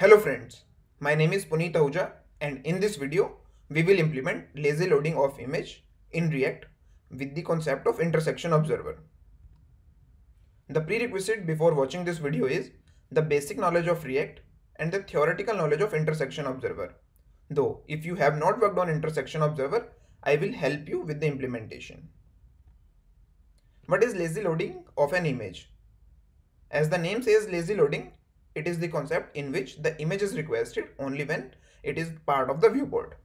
Hello friends, my name is Puneet Ahuja and in this video we will implement lazy loading of image in React with the concept of intersection observer. The prerequisite before watching this video is the basic knowledge of React and the theoretical knowledge of intersection observer. Though if you have not worked on intersection observer, I will help you with the implementation. What is lazy loading of an image? As the name says lazy loading, it is the concept in which the image is requested only when it is part of the viewport.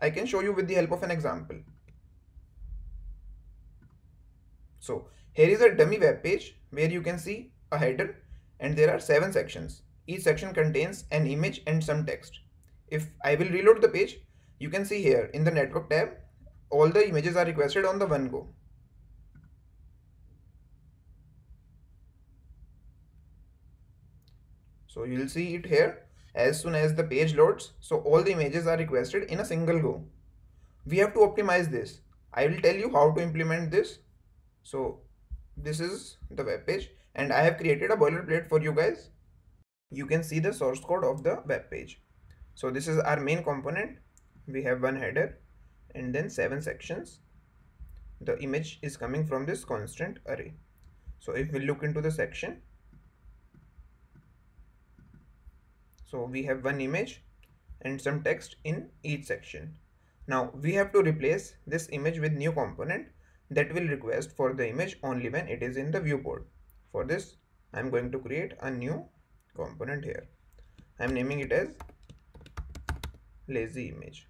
I can show you with the help of an example. So here is a dummy web page where you can see a header and there are seven sections. Each section contains an image and some text. If I will reload the page, you can see here in the network tab, all the images are requested on the one go. So you'll see it here as soon as the page loads. So all the images are requested in a single go. We have to optimize this. I will tell you how to implement this. So this is the web page and I have created a boilerplate for you guys. You can see the source code of the web page. So this is our main component. We have one header and then seven sections. The image is coming from this constant array. So if we look into the section, so we have one image and some text in each section. Now we have to replace this image with new component that will request for the image only when it is in the viewport. For this i'm going to create a new component here. I'm naming it as lazy image.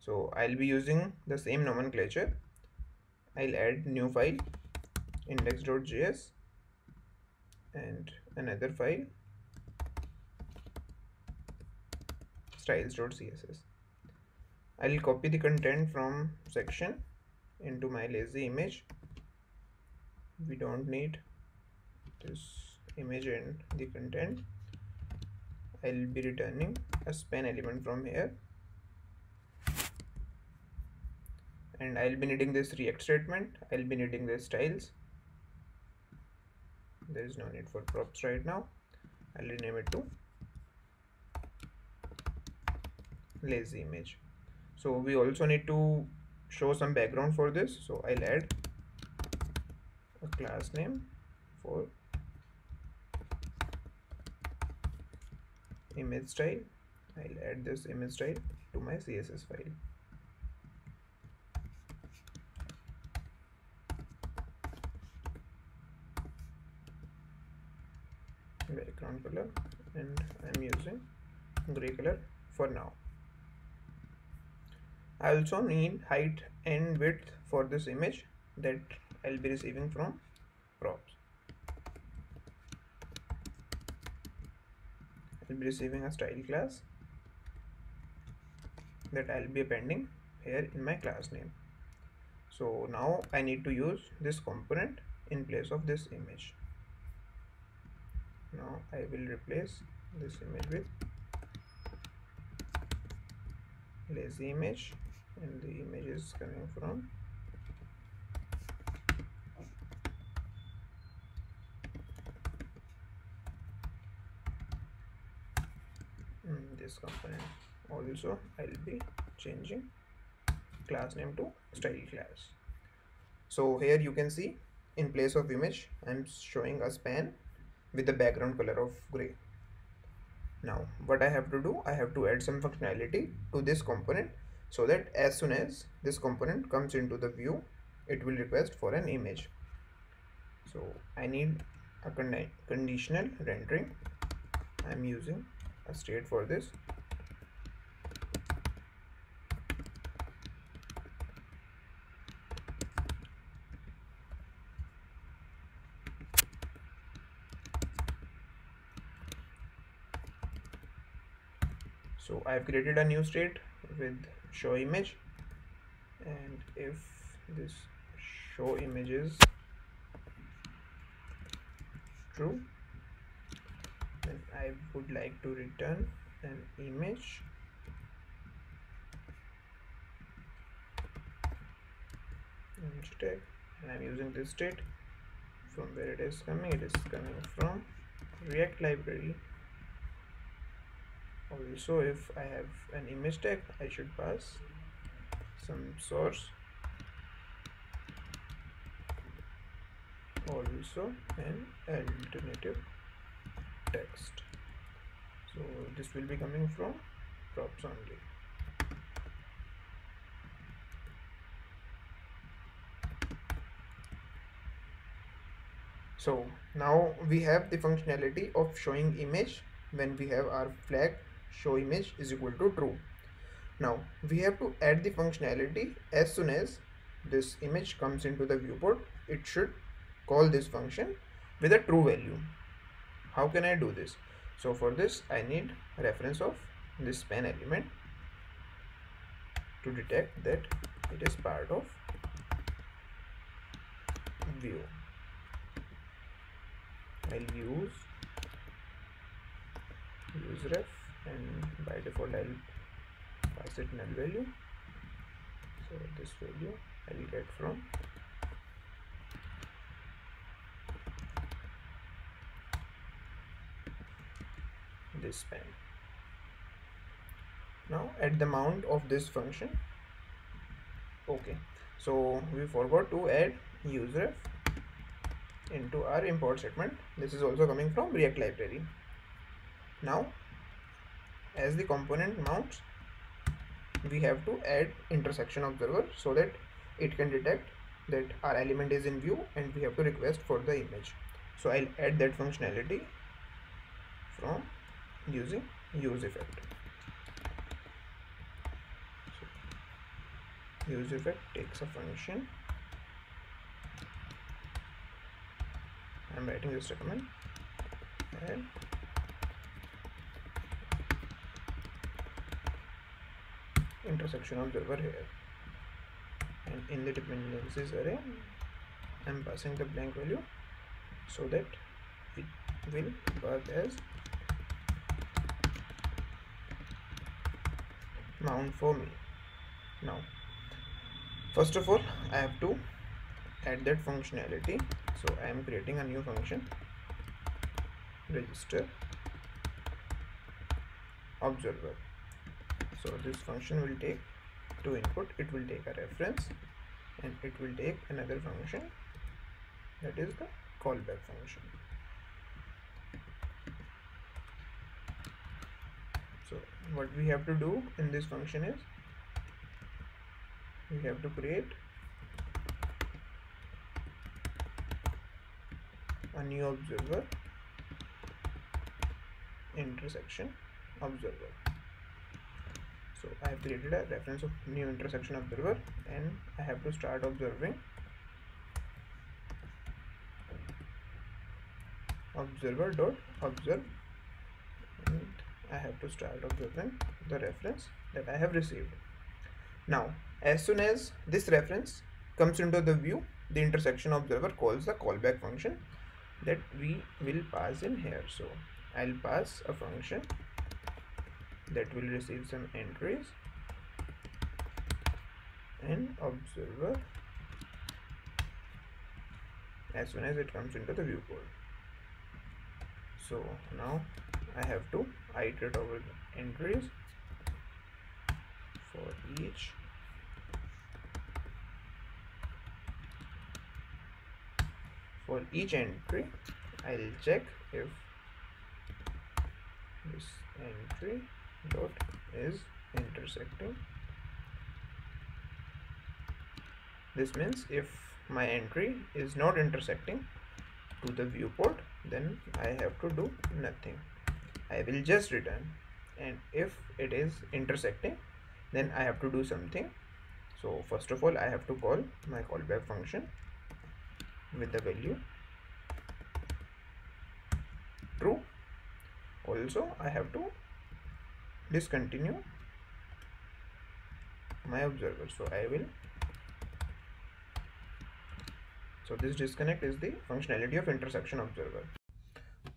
So i'll be using the same nomenclature. I'll add new file index.js and another file styles.css I'll copy the content from section into my lazy image. We don't need this image and the content. I'll be returning a span element from here. And I'll be needing this react statement. I'll be needing the styles. There is no need for props right now. I'll rename it to lazy image. So we also need to show some background for this. So I'll add a class name for image style. I'll add this image style to my CSS file. Background color and I'm using gray color for now I also need height and width for this image that I'll be receiving from props. I'll be receiving a style class that I'll be appending here in my class name. So now I need to use this component in place of this image. Now I will replace this image with lazy image and the image is coming from. This component also I'll be changing class name to style class. So here you can see in place of image I'm showing a span with the background color of gray. Now what I have to do I have to add some functionality to this component so that as soon as this component comes into the view it will request for an image. So I need a condi conditional rendering. I'm using a state for this. So I've created a new state with show image. And if this show image is true then I would like to return an image. Image and I'm using this state. From where it is coming it is coming from react library also if I have an image tag I should pass some source. Also an alternative text. So this will be coming from props only. So now we have the functionality of showing image when we have our flag show image is equal to true. Now we have to add the functionality as soon as this image comes into the viewport it should call this function with a true value. How can I do this? So for this I need reference of this span element to detect that it is part of view. I'll use use ref and by default I'll pass it null value. So this value I'll get from this span now at the mount of this function. Okay. So we forgot to add useref into our import statement. This is also coming from react library. Now as the component mounts we have to add intersection observer so that it can detect that our element is in view and we have to request for the image. So I'll add that functionality from using use effect. So, use effect takes a function. I'm writing this recommend. And intersection observer here. And in the dependencies array I'm passing the blank value so that it will work as mount for me. Now first of all I have to add that functionality. So I am creating a new function register observer so this function will take two input. It will take a reference and it will take another function. That is the callback function. So what we have to do in this function is we have to create a new observer intersection observer so I have created a reference of new intersection observer and I have to start observing. Observer dot observe. And I have to start observing the reference that I have received. Now as soon as this reference comes into the view the intersection observer calls the callback function that we will pass in here. So I'll pass a function that will receive some entries. And observer as soon as it comes into the viewport. So now I have to iterate over the entries for each. For each entry I'll check if this entry dot is intersecting this means if my entry is not intersecting to the viewport then I have to do nothing. I will just return. And if it is intersecting then I have to do something. So first of all I have to call my callback function with the value. True. Also I have to discontinue my observer. So I will. So this disconnect is the functionality of intersection observer.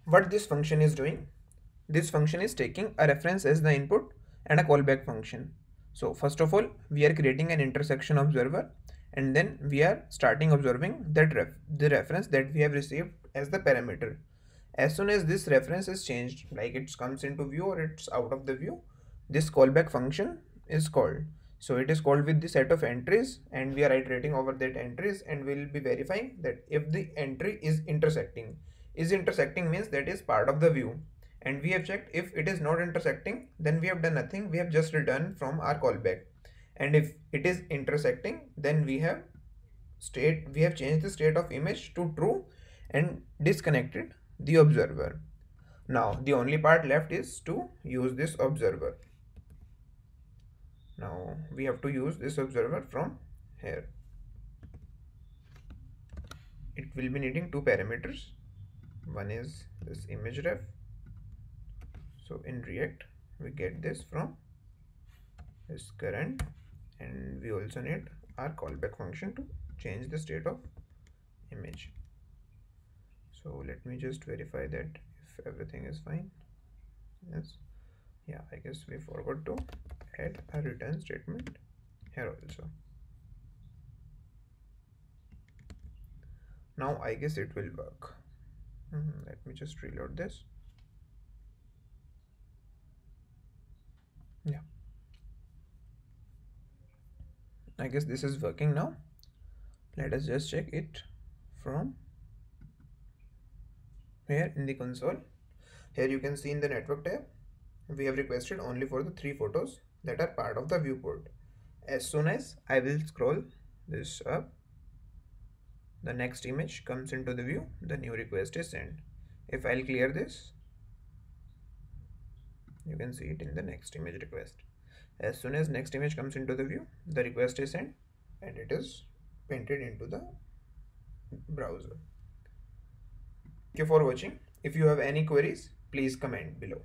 What this function is doing? This function is taking a reference as the input and a callback function. So first of all we are creating an intersection observer and then we are starting observing that ref the reference that we have received as the parameter as soon as this reference is changed like it comes into view or it's out of the view this callback function is called. So it is called with the set of entries and we are iterating over that entries and we'll be verifying that if the entry is intersecting. Is intersecting means that is part of the view. And we have checked if it is not intersecting then we have done nothing. We have just returned from our callback. And if it is intersecting then we have state we have changed the state of image to true and disconnected the observer. Now the only part left is to use this observer. Now we have to use this observer from here. It will be needing two parameters. One is this image ref. So in react we get this from this current and we also need our callback function to change the state of image so let me just verify that if everything is fine. Yes. Yeah i guess we forgot to add a return statement here also. Now i guess it will work. Mm -hmm. let me just reload this. Yeah. I guess this is working now. Let us just check it from here in the console here you can see in the network tab we have requested only for the three photos that are part of the viewport. As soon as I will scroll this up, the next image comes into the view, the new request is sent. If I'll clear this, you can see it in the next image request. As soon as next image comes into the view, the request is sent and it is painted into the browser. Thank you for watching. If you have any queries, please comment below.